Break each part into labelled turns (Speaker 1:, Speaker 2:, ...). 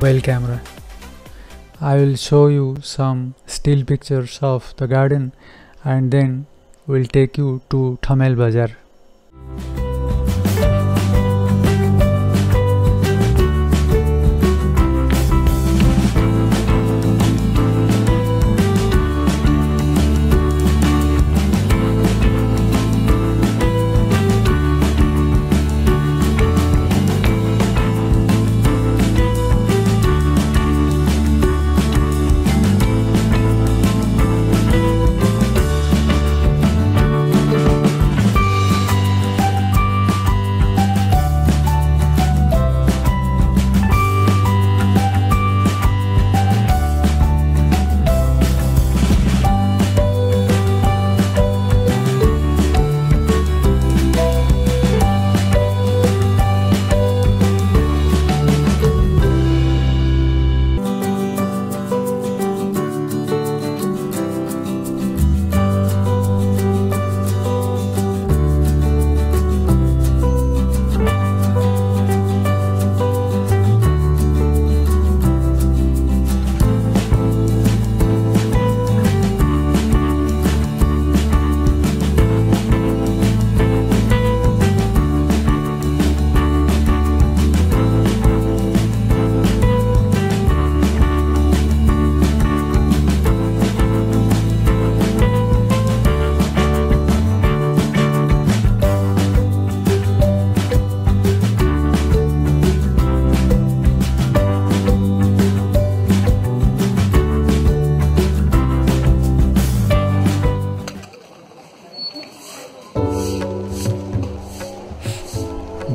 Speaker 1: mobile camera. I will show you some still pictures of the garden and then we'll take you to Thamel Bazaar.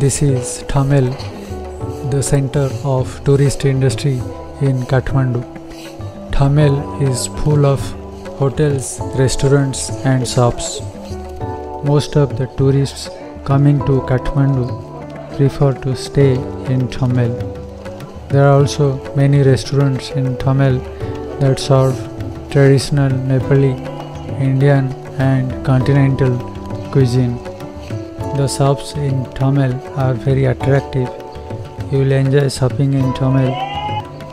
Speaker 1: This is Thamel, the center of tourist industry in Kathmandu. Thamel is full of hotels, restaurants and shops. Most of the tourists coming to Kathmandu prefer to stay in Thamel. There are also many restaurants in Thamel that serve traditional Nepali, Indian and continental cuisine. The shops in Thamel are very attractive. You will enjoy shopping in Thamel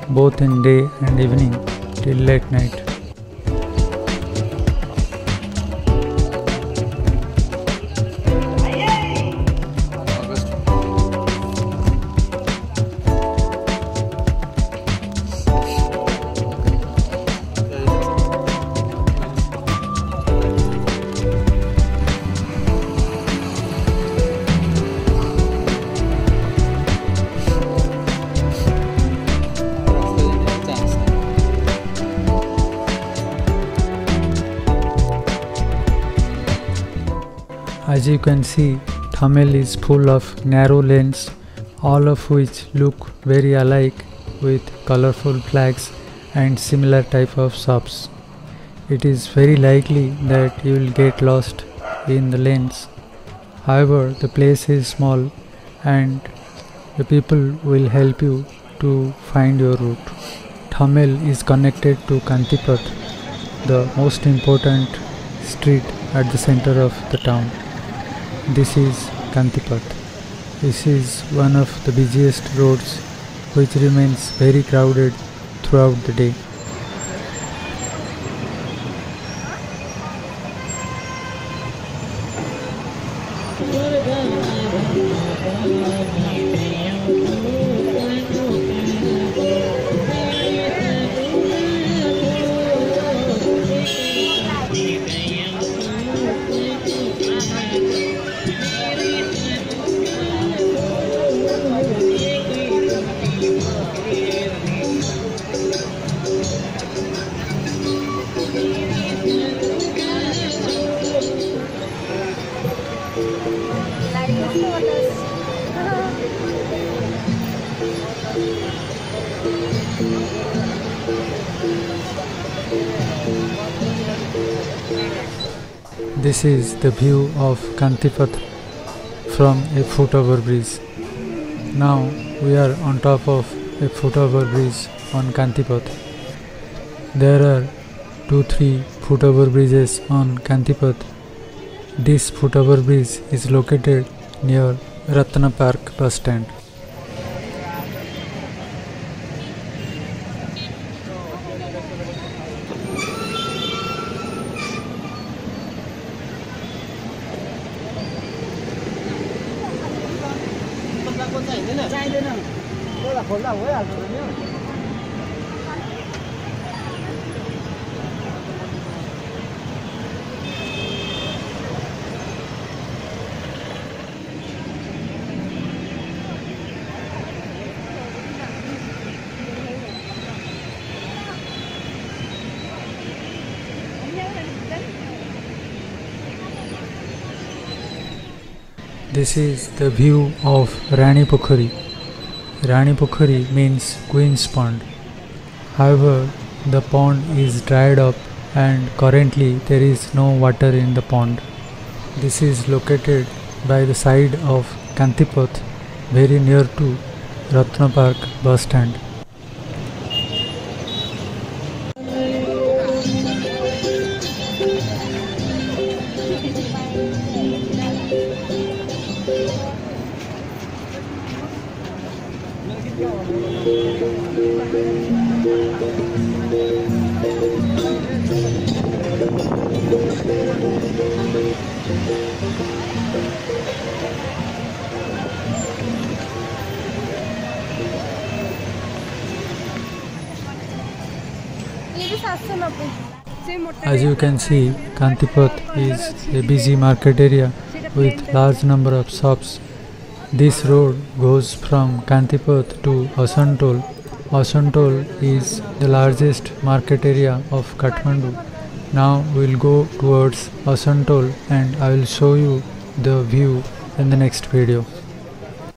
Speaker 1: both in day and evening till late night. As you can see, Thamel is full of narrow lanes, all of which look very alike with colorful flags and similar type of shops. It is very likely that you will get lost in the lanes. However, the place is small and the people will help you to find your route. Thamel is connected to Kantipath, the most important street at the center of the town. This is Kantipath. This is one of the busiest roads which remains very crowded throughout the day. This is the view of Kantipath from a foot over bridge. Now we are on top of a foot over bridge on Kantipath. There are two three foot over bridges on Kantipath. This foot over bridge is located near Ratna Park bus stand. This is the view of Rani Pokhari. Rani Pokhari means Queen's Pond. However, the pond is dried up and currently there is no water in the pond. This is located by the side of Kantipath, very near to Ratna Park bus stand. As you can see, Kantipath is a busy market area with large number of shops. This road goes from Kantipath to Asantol. Asantol is the largest market area of Kathmandu. Now we'll go towards Asantol and I will show you the view in the next video.